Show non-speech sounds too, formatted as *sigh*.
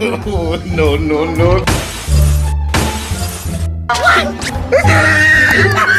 no, no, no. *laughs*